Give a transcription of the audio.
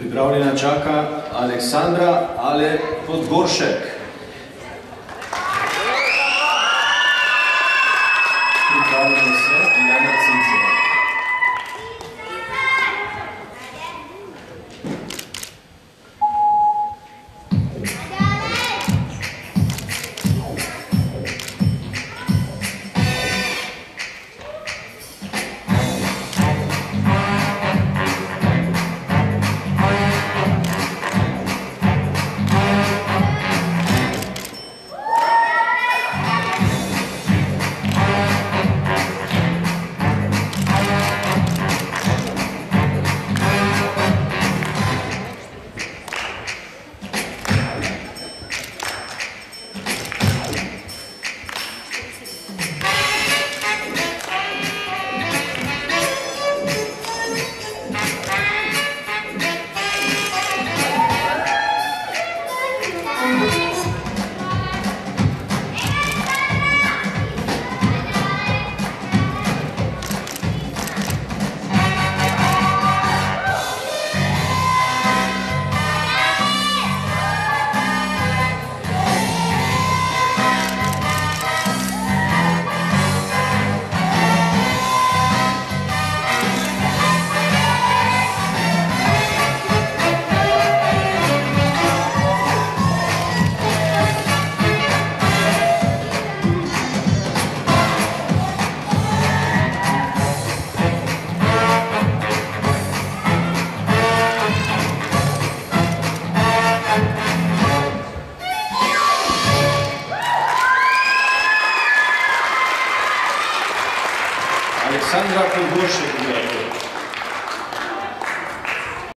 Pripravljena čaka Aleksandra Ale Podgoršek. Александра Кугошина.